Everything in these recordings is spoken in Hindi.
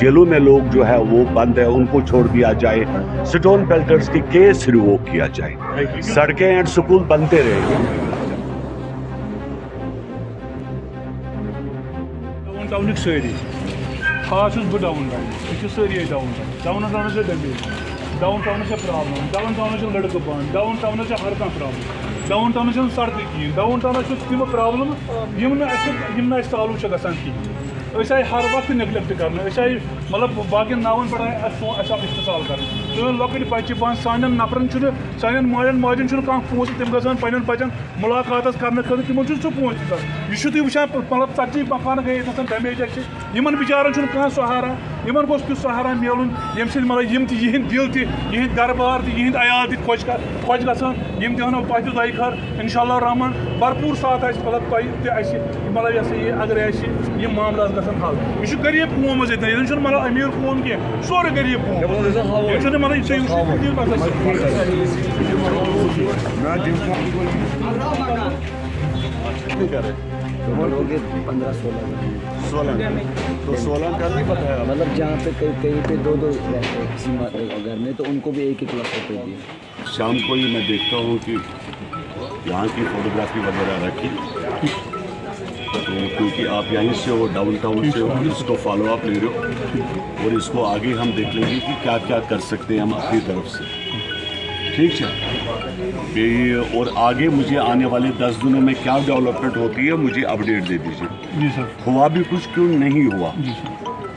जेलों में लोग जो है वो बंद है, उनको छोड़ दिया जाए। स्टोन पेल्टर्स की केस रिवोक किया जाए। सड़कें एंड स्कूल बनते रहेंगे डाउन सारी खास बह डाउन टाउन यह सारी डाउन टाउन डाउन टाउन से डैमेज डाउन टाउन से प्रॉब्लम डाउन टाउन से लड़कं बंद डाउन टाउन से हर कह प्रॉब्लम डाउन टाउन से सड़क कहें डाउन टाउन तम प्रॉब्लम यम गसान कहें अस आए हर वक्त निगलेक्ट कर मतलब बाकी नावन पे आए इस्तेमाल कर सोन लकट बच्चे पान सान नफरन सान मालन माजन कह पोस तम ग बचन मुलाकात कर तमो सह पोस यह तुम वुचान मतलब ती मकान गई डैमेज इन बिचार सहारा। इन गोस तुम सहारा मिलन ये मतलब यम तिहद दिल तहद गर बार तहद अयाल तोज खोज गसान यम तहनो पत दई खर इनशा रहमान भरपूर साथ मतलब तुम मतलब यह अगर यह मामला गसन हल यह गरीब कौम ये मतलब अमीर कौम कह सोरे गरीब कौम पंद्रह सोलह सोलह तो सोलह का नहीं बताया मतलब जहाँ पे कहीं कहीं पे दो दो रहते किसी घर में तो उनको भी एक एक लाख रुपये दिए। शाम को ही मैं देखता हूँ कि यहाँ की फोटोग्राफी वगैरह रखी। तो क्योंकि आप यहीं से हो डाउन टाउन से हो इसको फॉलो अप ले रहे हो। और इसको आगे हम देख लेंगे कि क्या क्या कर सकते हैं हम अपनी तरफ़ से। ठीक है? और आगे मुझे आने वाले दस दिनों में क्या डेवलपमेंट होती है मुझे अपडेट दे दीजिए। जी सर। हुआ भी कुछ क्यों नहीं हुआ? जी सर।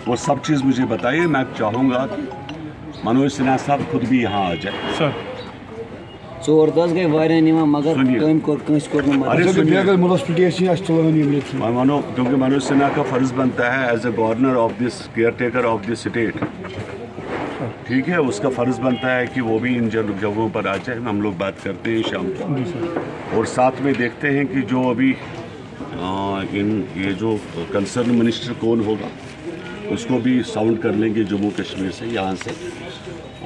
वो सब चीज़ मुझे बताइए मैं चाहूँगा मनोज सिन्हा साहब खुद भी यहाँ आ जाए। सर। क्योंकि मनोज सिन्हा का फ़र्ज़ बनता है as a governor of this caretaker of this state ठीक है उसका फ़र्ज़ बनता है कि वो भी इन जग- जगहों पर आ जाए। हम लोग बात करते हैं शाम को। और साथ में देखते हैं कि जो अभी आ, इन ये जो कंसर्न मिनिस्टर कौन होगा उसको भी साउंड कर लेंगे जम्मू कश्मीर से यहाँ से।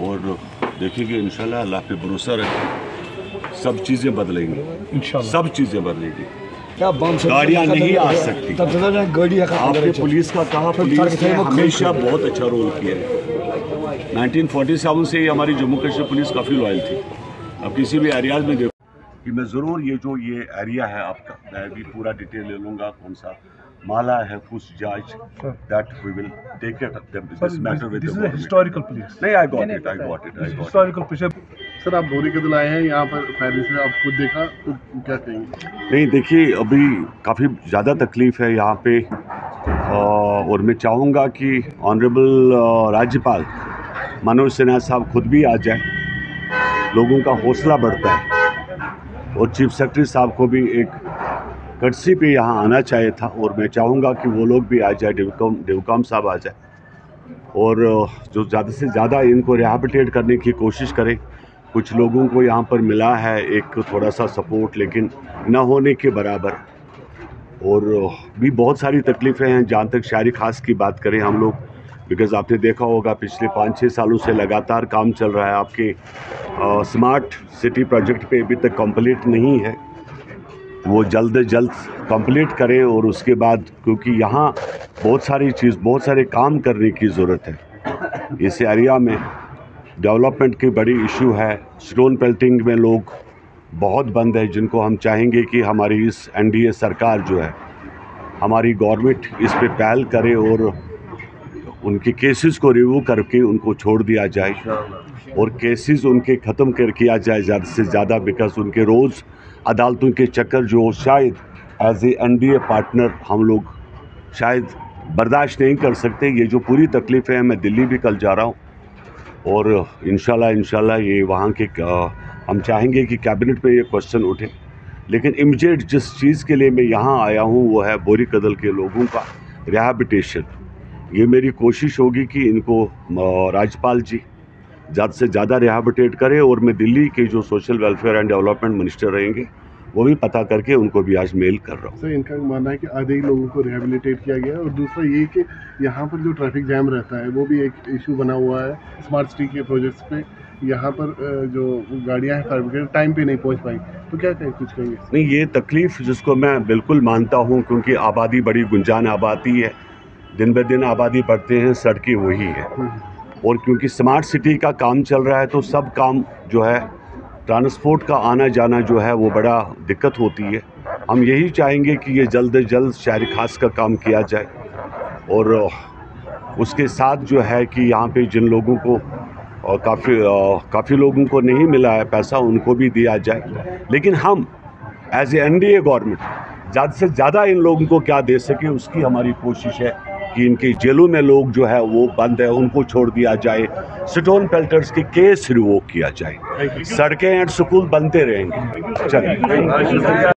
और देखेंगे इन अल्लाह पे भरोसा रखें सब चीज़ें बदलेंगी। सब चीज़ें बदलेंगी। क्या बम गाड़ियाँ नहीं आ सकती। आपने पुलिस का कहा पुलिस ने हमेशा बहुत अच्छा रोल किया है। 1947 से ही हमारी जम्मू कश्मीर पुलिस काफ़ी लॉयल थी। अब किसी भी एरियाज़ में देखो कि मैं ज़रूर ये जो ये एरिया है आपका मैं भी पूरा डिटेल ले लूँगा कौन सा माला है कुछ जाँच that we will take it this matter with this is historical place नहीं I got it I got it I got historical place sir, आप बोरी कदल आए हैं, यहाँ पर पहले से आप खुद देखा तो क्या कहेंगे? नहीं, देखिए, अभी काफ़ी ज़्यादा तकलीफ़ है यहाँ पे, और मैं चाहूँगा कि ऑनरेबल राज्यपाल मनोज सिन्हा साहब खुद भी आ जाए, लोगों का हौसला बढ़ता है, और चीफ सेक्रेटरी साहब को भी एक कटसी पे यहाँ आना चाहिए था, और मैं चाहूँगा कि वो लोग भी आ जाए डिवकॉम डिवकॉम साहब आ जाए, और जो ज़्यादा से ज़्यादा इनको रिहैबिलिटेट करने की कोशिश करें कुछ लोगों को यहाँ पर मिला है एक थोड़ा सा सपोर्ट लेकिन न होने के बराबर। और भी बहुत सारी तकलीफ़ें हैं जहाँ तक शायरी खास की बात करें हम लोग बिकॉज़ आपने देखा होगा पिछले पाँच छः सालों से लगातार काम चल रहा है। आपके अ, स्मार्ट सिटी प्रोजेक्ट पे अभी तक कंप्लीट नहीं है। वो जल्द जल्द कंप्लीट करें और उसके बाद क्योंकि यहाँ बहुत सारी चीज़ बहुत सारे काम करने की ज़रूरत है। इस एरिया में डेवलपमेंट की बड़ी इशू है। स्टोन पेल्टिंग में लोग बहुत बंद है, जिनको हम चाहेंगे कि हमारी इस एनडीए सरकार जो है, हमारी गवर्नमेंट इस पे पहल करे और उनके केसेस को रिव्यू करके उनको छोड़ दिया जाए और केसेस उनके ख़त्म कर किया जाए ज़्यादा से ज़्यादा बिकॉज़ उनके रोज़ अदालतों के चक्कर जो शायद एज ए एन पार्टनर हम लोग शायद बर्दाश्त नहीं कर सकते। ये जो पूरी तकलीफ़ें हैं, मैं दिल्ली भी कल जा रहा हूँ। और इंशाल्लाह इंशाल्लाह ये वहाँ के हम चाहेंगे कि कैबिनेट में ये क्वेश्चन उठे। लेकिन इमीडिएट जिस चीज़ के लिए मैं यहाँ आया हूँ, वो है बोरी कदल के लोगों का रिहाबिटेशन ये मेरी कोशिश होगी कि इनको राज्यपाल जी ज़्यादा से ज़्यादा रिहाबिटेट करें और मैं दिल्ली के जो social welfare and development minister रहेंगे वो भी पता करके उनको भी आज मेल कर रहा हूँ। सर इनका मानना है कि आधे ही लोगों को रिहेबिलिटेट किया गया है और दूसरा ये कि यहाँ पर जो ट्रैफ़िक जैम रहता है वो भी एक इशू बना हुआ है स्मार्ट सिटी के प्रोजेक्ट्स पे। यहाँ पर जो गाड़ियाँ हैं फायर ब्रिगेड टाइम पे नहीं पहुँच पाई। तो क्या कहें कुछ कहेंगे नहीं ये तकलीफ़ जिसको मैं बिल्कुल मानता हूँ क्योंकि आबादी बड़ी गुंजान आबादी है। दिन ब दिन आबादी बढ़ते हैं सड़कें वही है। और क्योंकि स्मार्ट सिटी का काम चल रहा है तो सब काम जो है ट्रांसपोर्ट का आना जाना जो है वो बड़ा दिक्कत होती है। हम यही चाहेंगे कि ये जल्द से जल्द शहर खास का काम किया जाए और उसके साथ जो है कि यहाँ पे जिन लोगों को काफ़ी काफ़ी लोगों को नहीं मिला है पैसा, उनको भी दिया जाए। लेकिन हम एज ए एन गवर्नमेंट ज़्यादा से ज़्यादा इन लोगों को क्या दे सके, उसकी हमारी कोशिश है। कि इनकी जेलों में लोग जो है वो बंद है उनको छोड़ दिया जाए। स्टोन पेल्टर्स की केस रिवोक किया जाए। सड़कें एंड स्कूल बनते रहेंगे। चलिए।